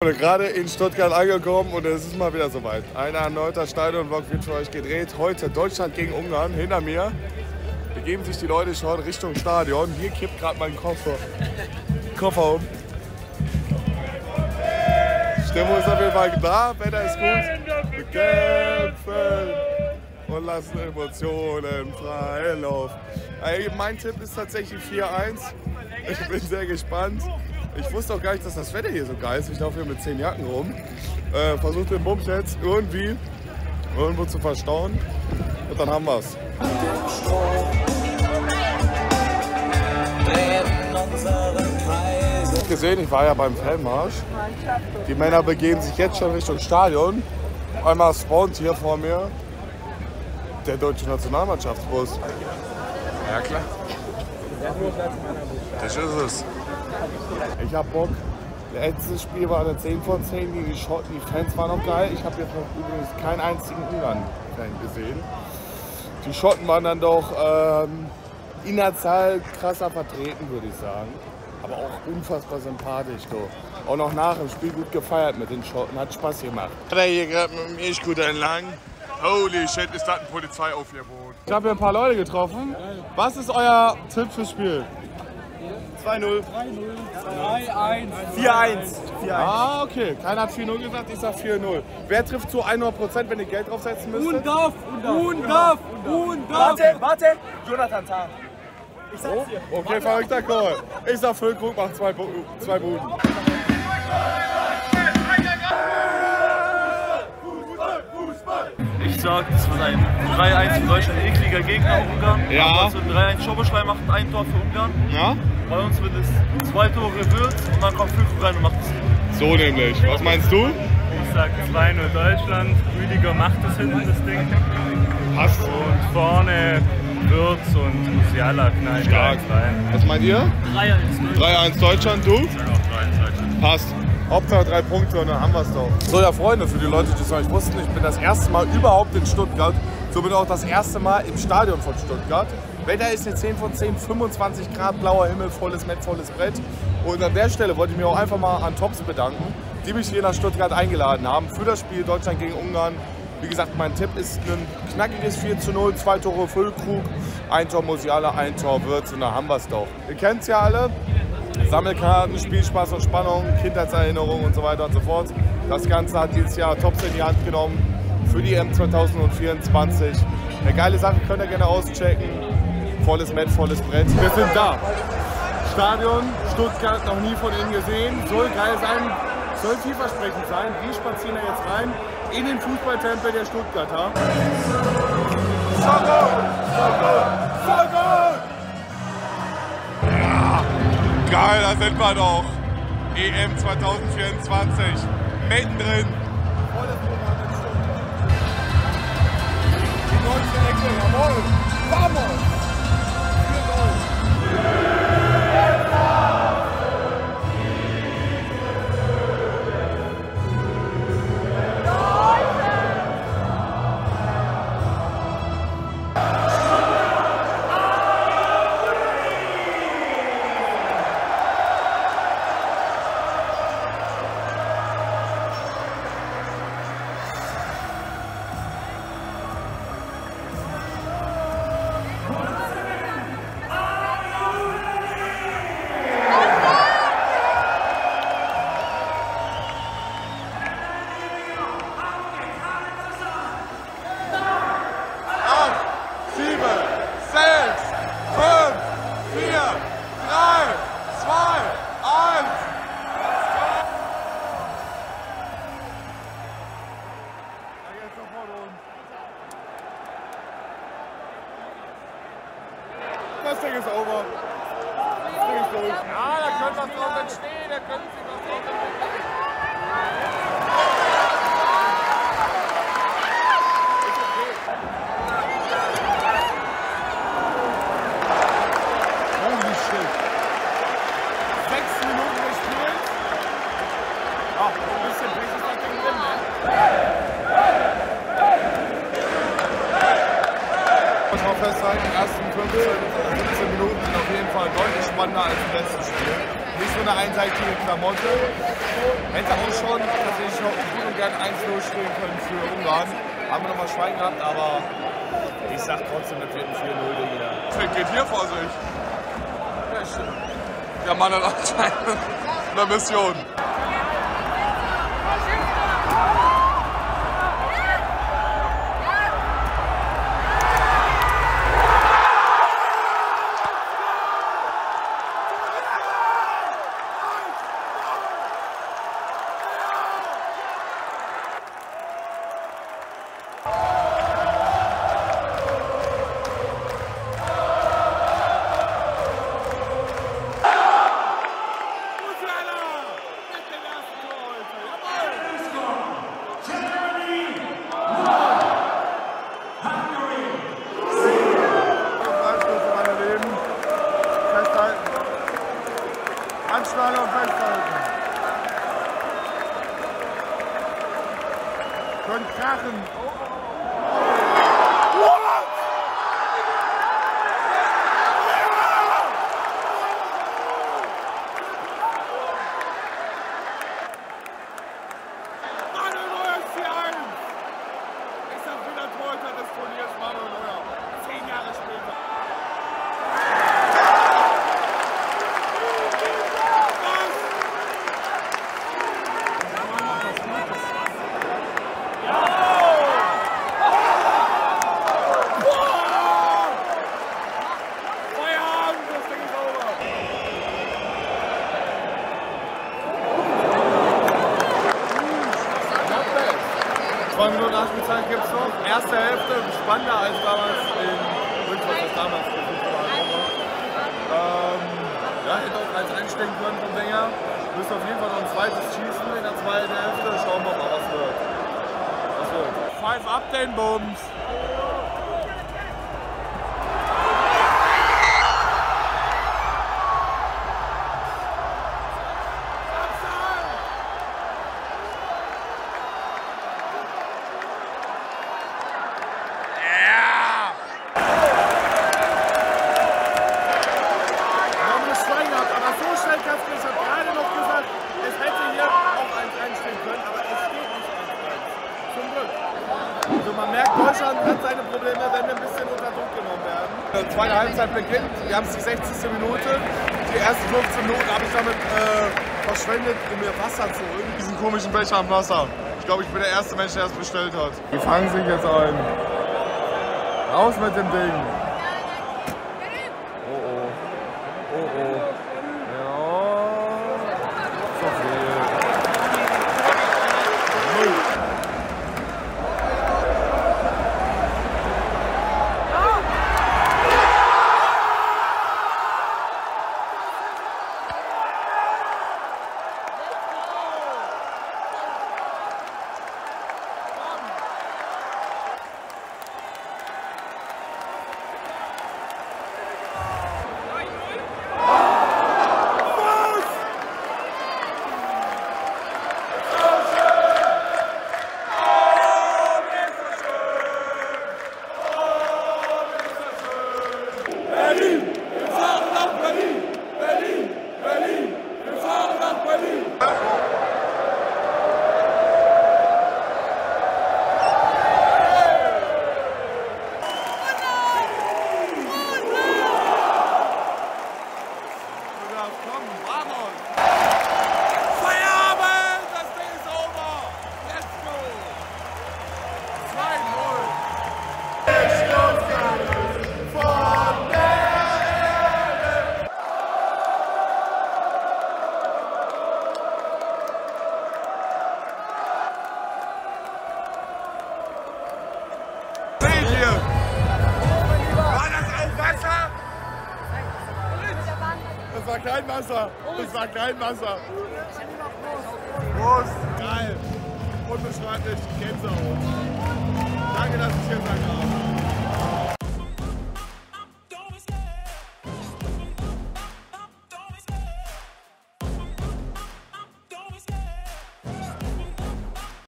Wir sind gerade in Stuttgart angekommen und es ist mal wieder soweit. Ein erneuter Stadionvlog wird für euch gedreht. Heute Deutschland gegen Ungarn hinter mir. Begeben sich die Leute schon Richtung Stadion. Hier kippt gerade mein Koffer. Koffer um. Stimmung ist auf jeden Fall da, Wetter ist gut. Wir kämpfen und lassen Emotionen freien Lauf. Mein Tipp ist tatsächlich 4-1. Ich bin sehr gespannt. Ich wusste auch gar nicht, dass das Wetter hier so geil ist. Ich laufe hier mit 10 Jacken rum. Äh, Versuche den Bums jetzt irgendwie irgendwo zu verstauen. Und dann haben wir's. gesehen, ich war ja beim Feldmarsch. Die Männer begeben sich jetzt schon Richtung Stadion. Einmal spawnt hier vor mir der deutsche Nationalmannschaftsbus. Ja klar. Das ist es. Ich hab Bock. Letztes Spiel war eine 10 von 10 gegen die Schotten. Die Fans waren noch geil. Ich habe jetzt noch übrigens keinen einzigen Ungarn-Fan gesehen. Die Schotten waren dann doch ähm, in der Zahl krasser vertreten, würde ich sagen. Aber auch unfassbar sympathisch. Du. Auch noch nach dem Spiel gut gefeiert mit den Schotten. Hat Spaß gemacht. Hat er hier gerade mit dem E-Scooter entlang. Holy shit, ist das ein Polizeiaufgebot. Ich habe hier ein paar Leute getroffen. Was ist euer Tipp fürs Spiel? 2-0. 3-1. 4-1. Ah, okay. Keiner hat 4-0 gesagt, ich sag 4-0. Wer trifft zu 100%, wenn ihr Geld draufsetzen müsst? Undorf, Undorf, Undorf. Warte, warte. Jonathan Tah. Ich sag's dir. Okay, verrückter Call. Ich sag Füllkrug macht zwei, Bu zwei Buden. Ich sag, das wird ein 3-1 für Deutschland, ekliger Gegner Ungarn. Ja. Aber so ein 3-1 Schoboschlei macht ein Tor für Ungarn. Ja? Bei uns wird es zwei Tore Wirt und dann kommt Füllkrug rein und macht es. So nämlich. Was meinst du? Ich sag 2-0 Deutschland. Rüdiger macht das hinten, das Ding. Passt. Und vorne Würz und Musiala knallen Stark. rein. Was meint ihr? 3-1. 3-1 Deutschland, du? Passt. Hauptsache drei Punkte und dann haben wir es doch. So ja Freunde, für die Leute, die es noch nicht wussten, ich bin das erste Mal überhaupt in Stuttgart. Somit auch das erste Mal im Stadion von Stuttgart. Wetter ist eine 10 von 10, 25 Grad, blauer Himmel, volles Met, volles Brett. Und an der Stelle wollte ich mich auch einfach mal an Tops bedanken, die mich hier nach Stuttgart eingeladen haben für das Spiel Deutschland gegen Ungarn. Wie gesagt, mein Tipp ist ein knackiges 4 zu 0, zwei Tore Füllkrug, ein Tor Musiala, ein Tor Würz und da haben wir es doch. Ihr kennt es ja alle, Sammelkarten, Spielspaß und Spannung, Kindheitserinnerungen und so weiter und so fort. Das Ganze hat dieses Jahr Tops in die Hand genommen für die M 2024. Eine geile Sache, könnt ihr gerne auschecken. Volles Met, volles Brett. Wir sind da. Stadion, Stuttgart, noch nie von innen gesehen. Soll geil sein, soll vielversprechend sein. Wir spazieren da jetzt rein in den Fußballtempel der Stuttgarter. So gut, so geil, da sind wir doch. EM 2024, mittendrin. Volles Programm in Stuttgart. Die deutsche Ecke, jawohl. Das Ding ist over. Das Ding ist durch. Ja, da könnte was drauf entstehen, da könnte sich was drauf entwickeln. Holy shit. Sechs Minuten gespielt. Ach, ein bisschen Pech ist das Ding drin, ne? Muss man festhalten, die ersten 15, 15 Minuten sind auf jeden Fall deutlich spannender als im letzten Spiel. nicht so eine einseitige Klamotte. Hätte auch schon tatsächlich noch gut und gern 1-0 stehen können für Ungarn. Haben wir nochmal Schwein gehabt, aber ich sag trotzdem, das wird ein 4-0 Ding hier. Wer geht hier vor sich? Der Mann hat anscheinend eine Mission. Freistoß, meine Lieben. Festhalten. Anschnallen und festhalten. Können krachen. Manuel Neuer ist 4-1. Ist er wieder Torhüter des Turniers, Manuel Neuer. Zehn Jahre später. Feierabend, das Ding ist over. Zwei Minuten Nachspielzeit gibt es noch. Erste Hälfte spannender als damals in München, das damals. Ähm, ja, hätte auch als einstecken können vom Wenger. Müsste auf jeden Fall noch ein zweites schießen in der zweiten Hälfte. Schauen wir mal, was wird. Was wird. Five up den Bums. Wir haben eine Schwein gehabt, aber so schnell kannst du nicht. Ich habe gerade noch gesagt, es hätte hier auch eins einstehen können, aber es steht nicht eins. Zum Glück. Also man merkt, Deutschland hat seine Probleme, wenn wir ein bisschen unter Druck genommen werden. Die zweite Halbzeit beginnt, wir haben es die 60. Minute. Die ersten 15 Minuten habe ich damit äh, verschwendet, um mir Wasser zu holen. Diesen komischen Becher am Wasser. Ich glaube, ich bin der erste Mensch, der es bestellt hat. Die fangen sich jetzt ein. Raus mit dem Ding. War kein Wasser. Das war kein Wasser. Prost. Geil. Unbeschreiblich. Gänsehaut. Danke, dass ich hier